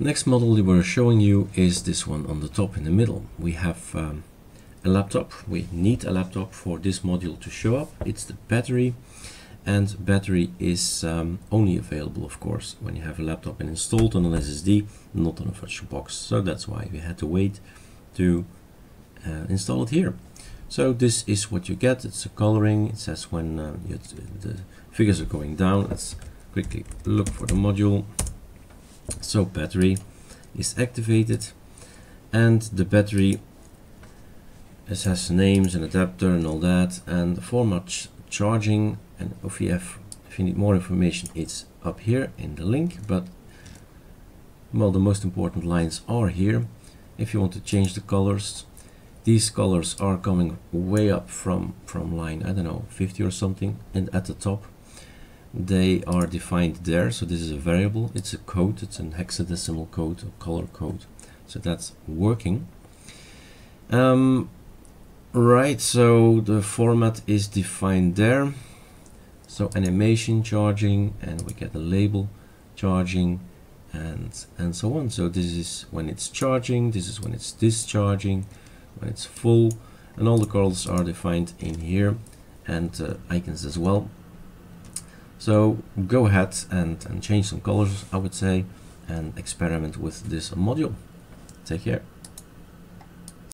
Next model we were showing you is this one on the top in the middle. We have um, a laptop. We need a laptop for this module to show up. It's the battery and battery is um, only available of course when you have a laptop and installed on an SSD not on a virtual box so that's why we had to wait to uh, install it here so this is what you get it's a coloring it says when uh, the figures are going down let's quickly look for the module so battery is activated and the battery it has names and adapter and all that and the format charging and if you have if you need more information it's up here in the link but well the most important lines are here. If you want to change the colors these colors are coming way up from from line I don't know 50 or something and at the top they are defined there. So this is a variable. It's a code. It's an hexadecimal code a color code. So that's working. Um, right. So the format is defined there. So animation charging and we get a label charging and and so on. So this is when it's charging. This is when it's discharging. When it's full. And all the colors are defined in here. And uh, icons as well so go ahead and, and change some colors I would say and experiment with this module. Take care